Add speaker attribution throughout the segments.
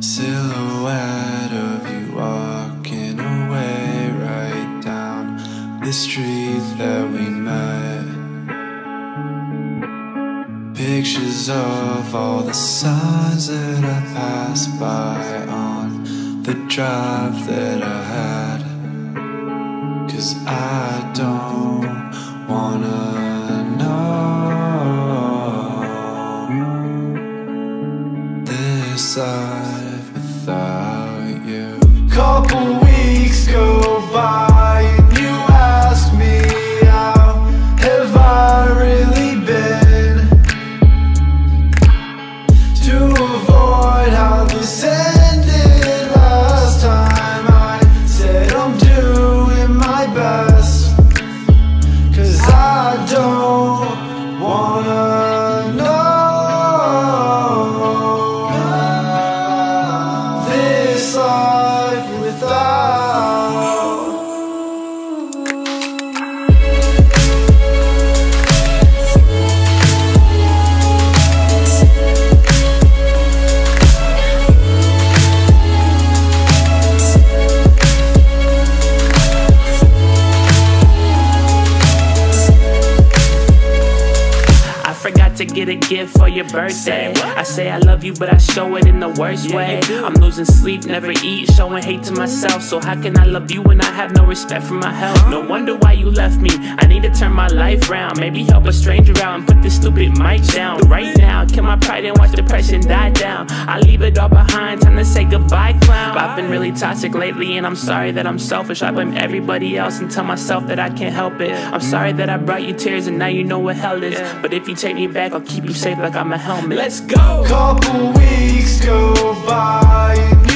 Speaker 1: Silhouette of you walking away right down the street that we met. Pictures of all the signs that I passed by on the drive that I had. Cause I don't
Speaker 2: forgot to get a gift for your birthday. I say I love you, but I show it in the worst way. I'm losing sleep, never eat, showing hate to myself. So how can I love you when I have no respect for my health? No wonder why you left me. I need to turn my life round. Maybe help a stranger out and put this stupid mic down. Right now, kill my pride and watch depression die down. I leave it all behind, time to say goodbye, clown. I've been really toxic lately, and I'm sorry that I'm selfish. I blame everybody else and tell myself that I can't help it. I'm sorry that I brought you tears, and now you know what hell is. But if you take back. I'll keep you safe like I'm a helmet. Let's go.
Speaker 1: Couple weeks go by.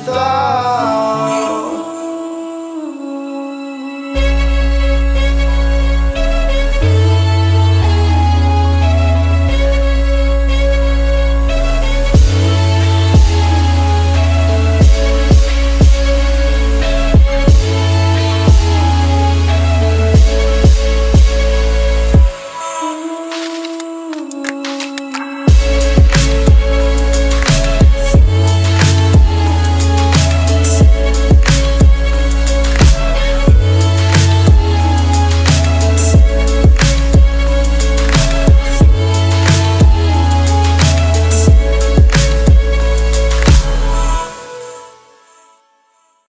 Speaker 1: thought.